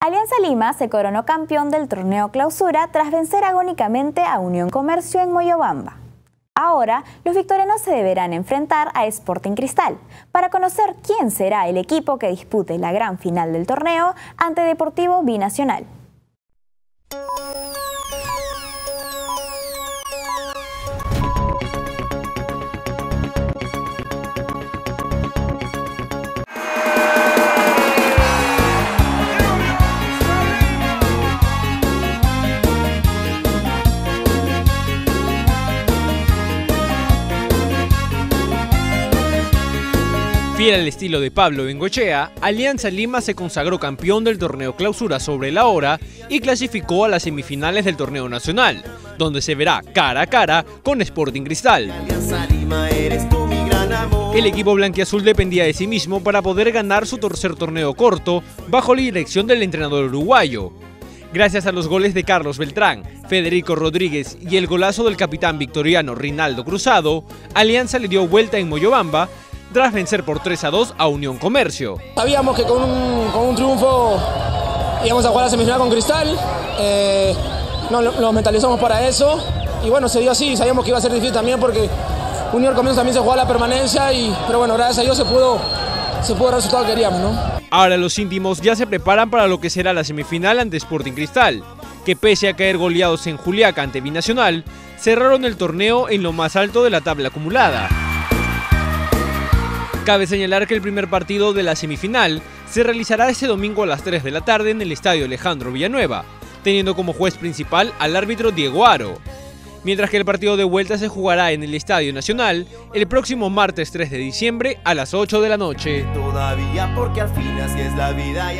Alianza Lima se coronó campeón del torneo clausura tras vencer agónicamente a Unión Comercio en Moyobamba. Ahora, los victorianos se deberán enfrentar a Sporting Cristal para conocer quién será el equipo que dispute la gran final del torneo ante Deportivo Binacional. Fiel al estilo de Pablo Bengochea, Alianza Lima se consagró campeón del torneo clausura sobre la hora y clasificó a las semifinales del torneo nacional, donde se verá cara a cara con Sporting Cristal. El equipo blanquiazul dependía de sí mismo para poder ganar su tercer torneo corto bajo la dirección del entrenador uruguayo. Gracias a los goles de Carlos Beltrán, Federico Rodríguez y el golazo del capitán victoriano Rinaldo Cruzado, Alianza le dio vuelta en Moyobamba tras vencer por 3 a 2 a Unión Comercio. Sabíamos que con un, triunfo íbamos a jugar la semifinal con Cristal, eh, nos, mentalizamos para eso y bueno, se dio así, sabíamos que iba a ser difícil también porque Unión Comercio también se jugaba la permanencia, y, pero bueno, gracias a Dios se pudo, se pudo el resultado que queríamos. ¿no? Ahora los íntimos ya se preparan para lo que será la semifinal ante Sporting Cristal, que pese a caer goleados en Juliaca ante Binacional, cerraron el torneo en lo más alto de la tabla acumulada. Cabe señalar que el primer partido de la semifinal se realizará este domingo a las 3 de la tarde en el Estadio Alejandro Villanueva, teniendo como juez principal al árbitro Diego Aro. Mientras que el partido de vuelta se jugará en el Estadio Nacional el próximo martes 3 de diciembre a las 8 de la noche. Todavía porque al fin es la vida